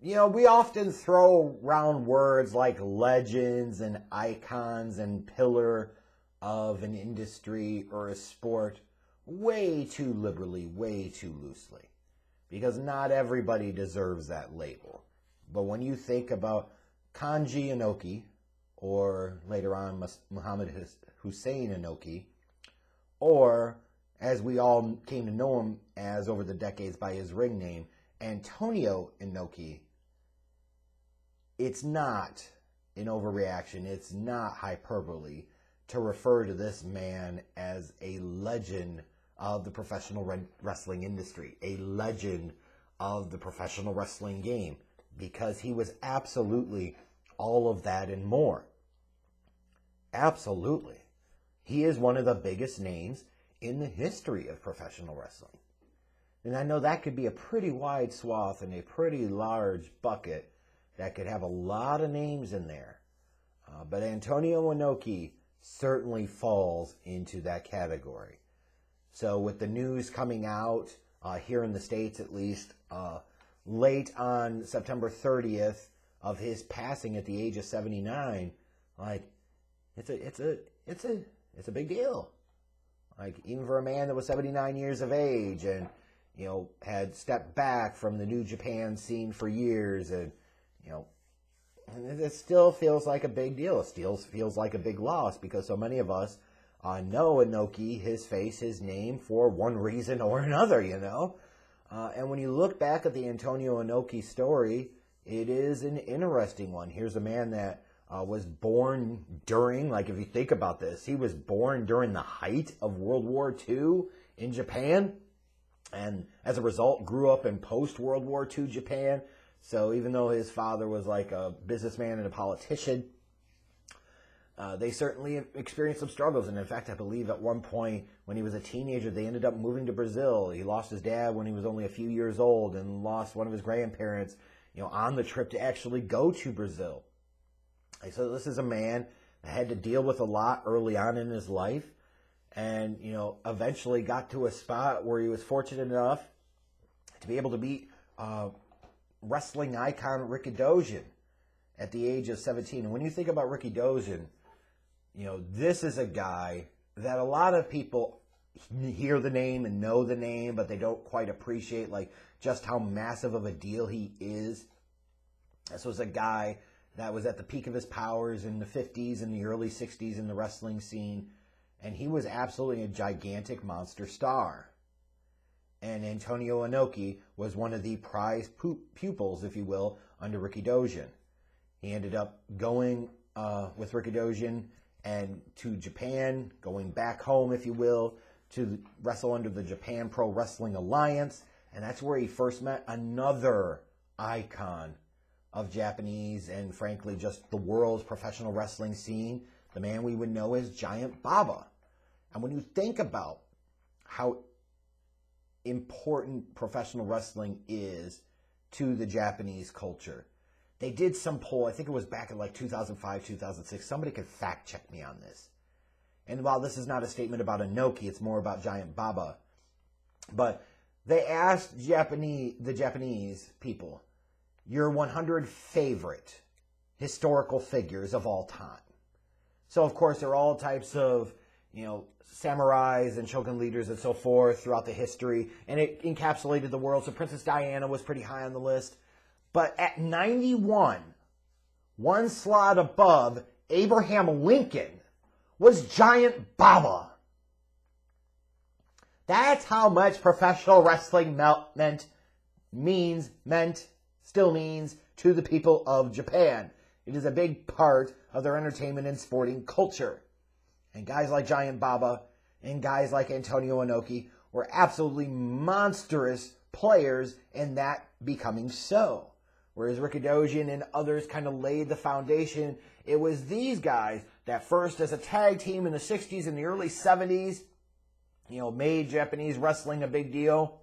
you know, we often throw around words like legends and icons and pillar of an industry or a sport way too liberally, way too loosely. Because not everybody deserves that label. But when you think about Kanji Inoki, or later on Muhammad Hussein Inoki, or as we all came to know him as over the decades by his ring name, Antonio Inoki, it's not an overreaction, it's not hyperbole to refer to this man as a legend of the professional wrestling industry, a legend of the professional wrestling game, because he was absolutely all of that and more. Absolutely. He is one of the biggest names in the history of professional wrestling. And I know that could be a pretty wide swath and a pretty large bucket that could have a lot of names in there. Uh, but Antonio Inoki certainly falls into that category. So with the news coming out uh, here in the States at least, uh, late on September 30th of his passing at the age of 79, like, it's a, it's a, it's a, it's a big deal. Like, even for a man that was 79 years of age and, you know, had stepped back from the New Japan scene for years and, you know, it still feels like a big deal. It still feels like a big loss because so many of us uh, know Inoki, his face, his name for one reason or another, you know. Uh, and when you look back at the Antonio Inoki story, it is an interesting one. Here's a man that uh, was born during, like if you think about this, he was born during the height of World War II in Japan, and as a result, grew up in post World War II Japan. So even though his father was like a businessman and a politician, uh, they certainly experienced some struggles. And in fact, I believe at one point when he was a teenager, they ended up moving to Brazil. He lost his dad when he was only a few years old and lost one of his grandparents, you know, on the trip to actually go to Brazil. So this is a man that had to deal with a lot early on in his life and, you know, eventually got to a spot where he was fortunate enough to be able to beat uh, wrestling icon Rikidozan at the age of 17. And when you think about Rikidozan, you know, this is a guy that a lot of people hear the name and know the name, but they don't quite appreciate like just how massive of a deal he is. This was a guy that was at the peak of his powers in the 50s and the early 60s in the wrestling scene, and he was absolutely a gigantic monster star. And Antonio Inoki was one of the prize pupils, if you will, under Rikidozan. He ended up going uh, with Rikidozan and to Japan, going back home, if you will, to wrestle under the Japan Pro Wrestling Alliance. And that's where he first met another icon of Japanese and, frankly, just the world's professional wrestling scene, the man we would know as Giant Baba. And when you think about how important professional wrestling is to the Japanese culture, they did some poll, I think it was back in like 2005, 2006. Somebody could fact check me on this. And while this is not a statement about Inoki, it's more about Giant Baba. But they asked Japanese, the Japanese people, your 100 favorite historical figures of all time. So, of course, there are all types of, you know, samurais and shogun leaders and so forth throughout the history, and it encapsulated the world. So, Princess Diana was pretty high on the list. But at 91, one slot above Abraham Lincoln was Giant Baba. That's how much professional wrestling meant, means, meant, still means to the people of Japan. It is a big part of their entertainment and sporting culture. And guys like Giant Baba and guys like Antonio Inoki were absolutely monstrous players in that becoming so. Whereas Rikidozan and others kind of laid the foundation. It was these guys that first, as a tag team in the 60s and the early 70s, you know, made Japanese wrestling a big deal,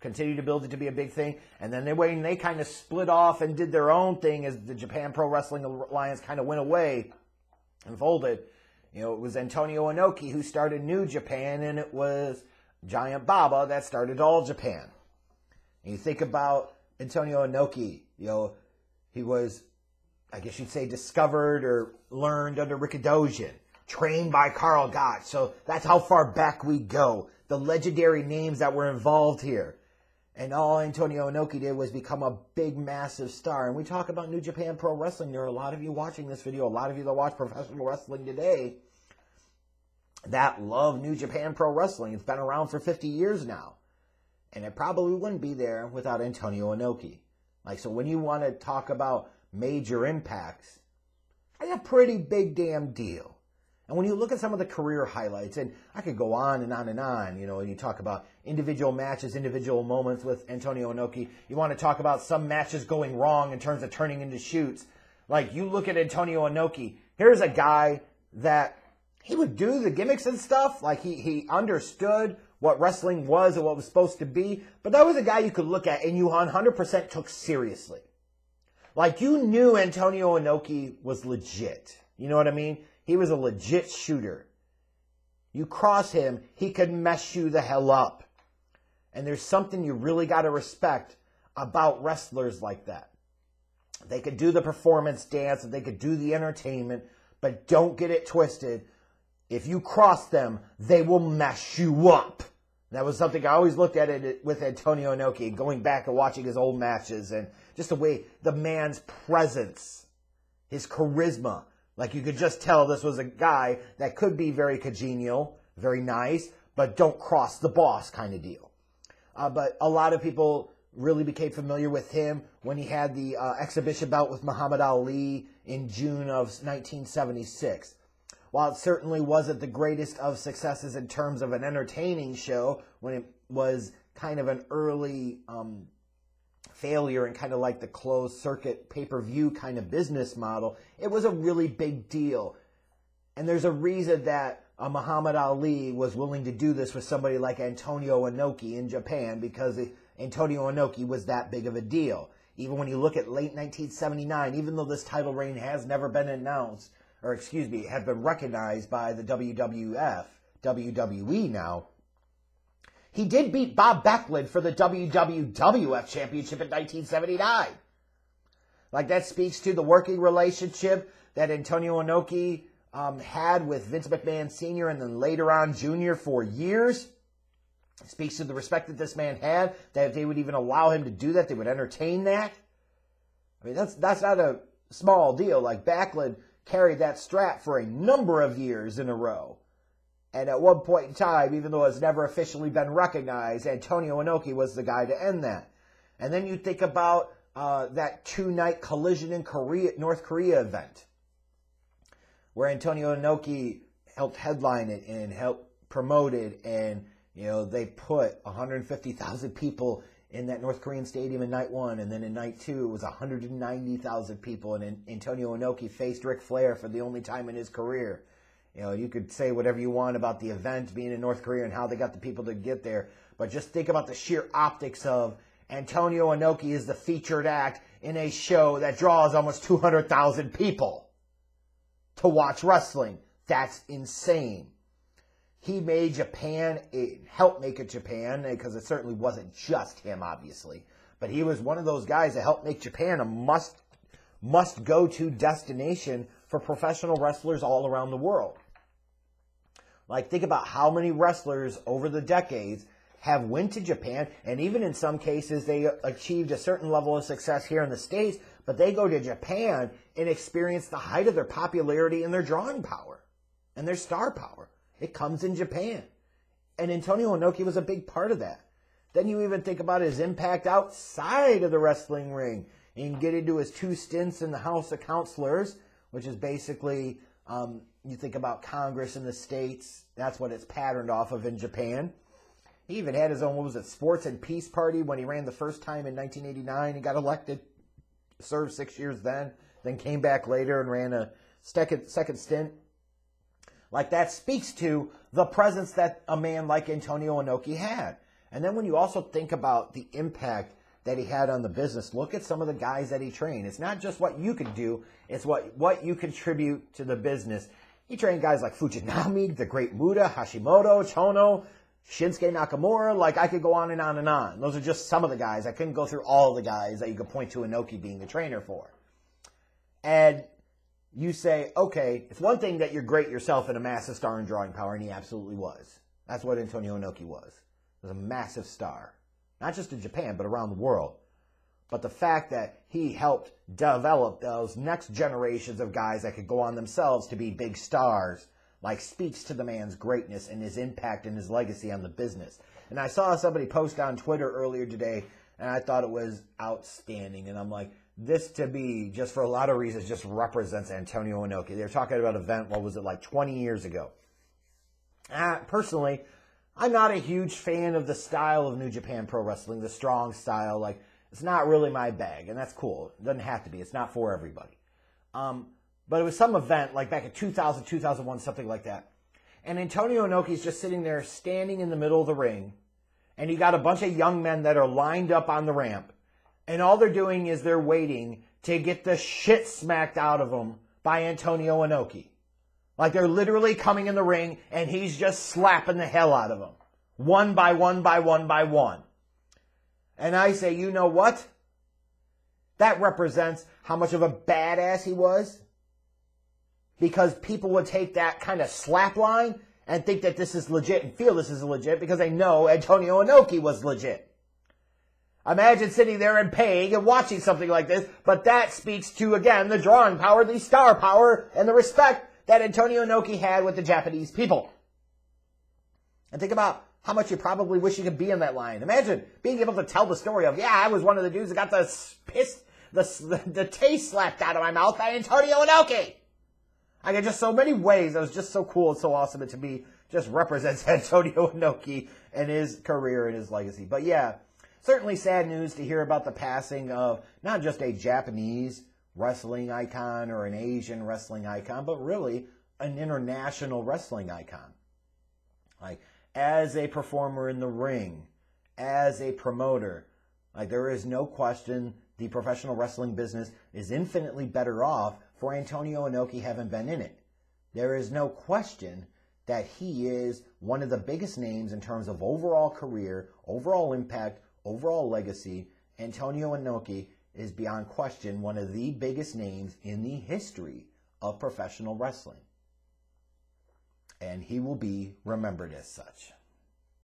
continued to build it to be a big thing. And then they, when they kind of split off and did their own thing as the Japan Pro Wrestling Alliance kind of went away and folded, you know, it was Antonio Inoki who started New Japan and it was Giant Baba that started All Japan. And you think about Antonio Inoki, you know, he was, I guess you'd say, discovered or learned under Rikidozan, trained by Karl Gotch. So that's how far back we go. The legendary names that were involved here. And all Antonio Inoki did was become a big, massive star. And we talk about New Japan Pro Wrestling. There are a lot of you watching this video, a lot of you that watch professional wrestling today that love New Japan Pro Wrestling. It's been around for 50 years now. And it probably wouldn't be there without Antonio Inoki. Like, so when you want to talk about major impacts, it's a pretty big damn deal. And when you look at some of the career highlights, and I could go on and on and on, you know, and you talk about individual matches, individual moments with Antonio Inoki. You want to talk about some matches going wrong in terms of turning into shoots. Like, you look at Antonio Inoki, here's a guy that he would do the gimmicks and stuff. Like he, he understood what wrestling was and what was supposed to be. But that was a guy you could look at and you 100% took seriously. Like you knew Antonio Inoki was legit. You know what I mean? He was a legit shooter. You cross him, he could mess you the hell up. And there's something you really got to respect about wrestlers like that. They could do the performance dance, and they could do the entertainment, but don't get it twisted. If you cross them, they will mess you up. That was something I always looked at it with Antonio Inoki, going back and watching his old matches and just the way the man's presence, his charisma. Like you could just tell this was a guy that could be very congenial, very nice, but don't cross the boss kind of deal. Uh, but a lot of people really became familiar with him when he had the uh, exhibition bout with Muhammad Ali in June of 1976. While it certainly wasn't the greatest of successes in terms of an entertaining show, when it was kind of an early um, failure and kind of like the closed circuit pay per view kind of business model, it was a really big deal. And there's a reason that uh, Muhammad Ali was willing to do this with somebody like Antonio Inoki in Japan because Antonio Inoki was that big of a deal. Even when you look at late 1979, even though this title reign has never been announced, or excuse me, have been recognized by the WWF, WWE now. He did beat Bob Backlund for the WWF Championship in 1979. Like that speaks to the working relationship that Antonio Inoki um, had with Vince McMahon Sr. and then later on Jr. for years. It speaks to the respect that this man had, that if they would even allow him to do that, they would entertain that. I mean, that's that's not a small deal. Like Backlund carried that strap for a number of years in a row. And at one point in time, even though it's never officially been recognized, Antonio Inoki was the guy to end that. And then you think about uh, that two-night collision in Korea, North Korea event, where Antonio Inoki helped headline it and helped promote it, and you know they put 150,000 people in that North Korean stadium in night one, and then in night two it was 190,000 people, and Antonio Inoki faced Ric Flair for the only time in his career. You know, you could say whatever you want about the event being in North Korea and how they got the people to get there, but just think about the sheer optics of Antonio Inoki is the featured act in a show that draws almost 200,000 people to watch wrestling. That's insane he made Japan, it helped make it Japan, eh, because it certainly wasn't just him, obviously. But he was one of those guys that helped make Japan a must, must go to destination for professional wrestlers all around the world. Like, think about how many wrestlers over the decades have went to Japan, and even in some cases, they achieved a certain level of success here in the States, but they go to Japan and experience the height of their popularity and their drawing power and their star power. It comes in Japan. And Antonio Inoki was a big part of that. Then you even think about his impact outside of the wrestling ring and get into his two stints in the House of Councillors, which is basically, um, you think about Congress in the States, that's what it's patterned off of in Japan. He even had his own, what was it, Sports and Peace Party when he ran the first time in 1989. He got elected, served six years then, then came back later and ran a second, second stint like that speaks to the presence that a man like Antonio Inoki had. And then when you also think about the impact that he had on the business, look at some of the guys that he trained. It's not just what you can do, it's what, what you contribute to the business. He trained guys like Fujinami, the great Muta, Hashimoto, Chono, Shinsuke Nakamura, like I could go on and on and on. Those are just some of the guys. I couldn't go through all the guys that you could point to Inoki being the trainer for. And you say, okay, it's one thing that you're great yourself and a massive star in drawing power, and he absolutely was. That's what Antonio Inoki was. He was a massive star. Not just in Japan, but around the world. But the fact that he helped develop those next generations of guys that could go on themselves to be big stars, like speaks to the man's greatness and his impact and his legacy on the business. And I saw somebody post on Twitter earlier today, and I thought it was outstanding. And I'm like, this to be, just for a lot of reasons, just represents Antonio Inoki. They're talking about an event, what was it, like 20 years ago. Uh, personally, I'm not a huge fan of the style of New Japan Pro Wrestling, the strong style. Like, it's not really my bag, and that's cool. It doesn't have to be. It's not for everybody. Um, but it was some event, like back in 2000, 2001, something like that. And Antonio Inoki's just sitting there, standing in the middle of the ring, and you got a bunch of young men that are lined up on the ramp and all they're doing is they're waiting to get the shit smacked out of them by Antonio Inoki. Like they're literally coming in the ring and he's just slapping the hell out of them. One by one by one by one. And I say, you know what? That represents how much of a badass he was. Because people would take that kind of slap line and think that this is legit and feel this is legit because they know Antonio Inoki was legit. Imagine sitting there and paying and watching something like this, but that speaks to, again, the drawing power, the star power, and the respect that Antonio Inoki had with the Japanese people. And think about how much you probably wish you could be in that line. Imagine being able to tell the story of, yeah, I was one of the dudes that got the piss, the, the, the taste slapped out of my mouth by Antonio Inoki. I get just so many ways. That was just so cool and so awesome. And to me, just represents Antonio Inoki and his career and his legacy. But yeah, Certainly sad news to hear about the passing of not just a Japanese wrestling icon or an Asian wrestling icon, but really an international wrestling icon. Like, as a performer in the ring, as a promoter, like, there is no question the professional wrestling business is infinitely better off for Antonio Inoki having been in it. There is no question that he is one of the biggest names in terms of overall career, overall impact, overall legacy, Antonio Inoki is beyond question one of the biggest names in the history of professional wrestling. And he will be remembered as such.